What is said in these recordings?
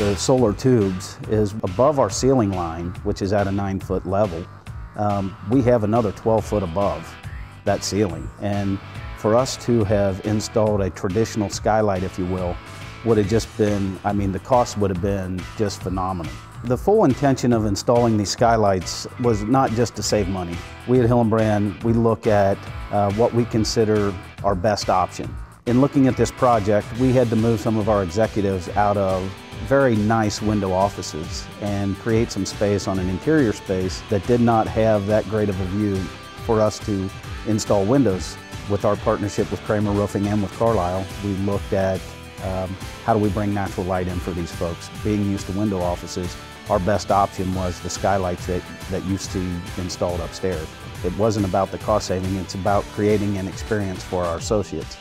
the solar tubes is above our ceiling line, which is at a nine foot level. Um, we have another 12 foot above that ceiling. And for us to have installed a traditional skylight, if you will, would have just been, I mean, the cost would have been just phenomenal. The full intention of installing these skylights was not just to save money. We at Hillenbrand, we look at uh, what we consider our best option. In looking at this project, we had to move some of our executives out of very nice window offices and create some space on an interior space that did not have that great of a view for us to install windows. With our partnership with Kramer Roofing and with Carlisle, we looked at um, how do we bring natural light in for these folks. Being used to window offices, our best option was the skylights that, that you see installed upstairs. It wasn't about the cost saving, it's about creating an experience for our associates.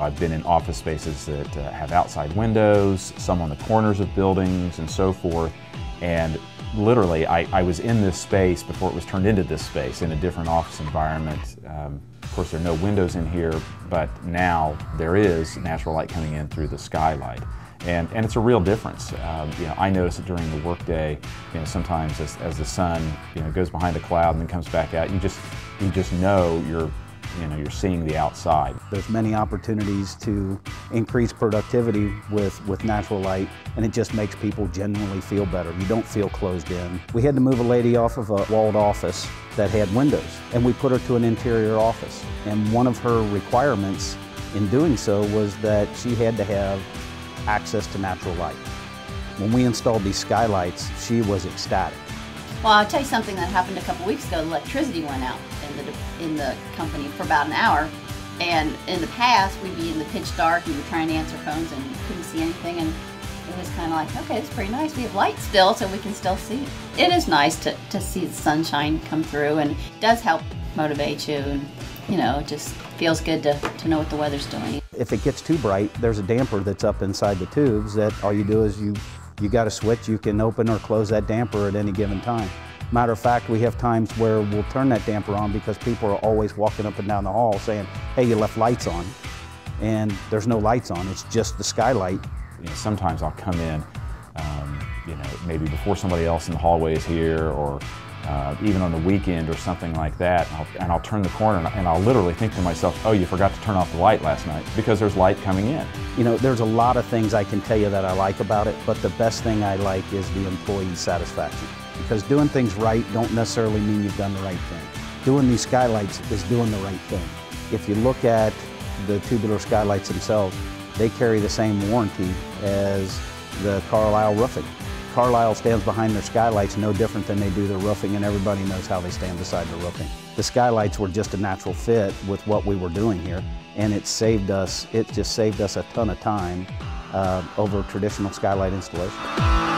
I've been in office spaces that uh, have outside windows, some on the corners of buildings and so forth. And literally, I, I was in this space before it was turned into this space in a different office environment. Um, of course, there are no windows in here, but now there is natural light coming in through the skylight. And, and it's a real difference. Um, you know, I notice it during the workday. You know, sometimes as, as the sun you know goes behind a cloud and then comes back out, you just you just know you're you know, you're seeing the outside. There's many opportunities to increase productivity with, with natural light, and it just makes people genuinely feel better. You don't feel closed in. We had to move a lady off of a walled office that had windows, and we put her to an interior office. And one of her requirements in doing so was that she had to have access to natural light. When we installed these skylights, she was ecstatic. Well, I'll tell you something that happened a couple weeks ago. The electricity went out in the in the company for about an hour, and in the past we'd be in the pitch dark. And we were trying to answer phones and couldn't see anything, and it was kind of like, okay, it's pretty nice. We have light still, so we can still see. It is nice to to see the sunshine come through, and it does help motivate you, and you know, it just feels good to to know what the weather's doing. If it gets too bright, there's a damper that's up inside the tubes that all you do is you you got a switch, you can open or close that damper at any given time. Matter of fact, we have times where we'll turn that damper on because people are always walking up and down the hall saying, hey, you left lights on. And there's no lights on, it's just the skylight. You know, sometimes I'll come in, you know, maybe before somebody else in the hallway is here or uh, even on the weekend or something like that, and I'll, and I'll turn the corner and, and, I'll literally think to myself, oh, you forgot to turn off the light last night because there's light coming in. You know, there's a lot of things I can tell you that I like about it, but the best thing I like is the employee satisfaction. Because doing things right don't necessarily mean you've done the right thing. Doing these skylights is doing the right thing. If you look at the tubular skylights themselves, they carry the same warranty as the Carlisle roofing. Carlisle stands behind their skylights no different than they do their roofing, and everybody knows how they stand beside the roofing. The skylights were just a natural fit with what we were doing here, and it saved us, it just saved us a ton of time uh, over traditional skylight installation.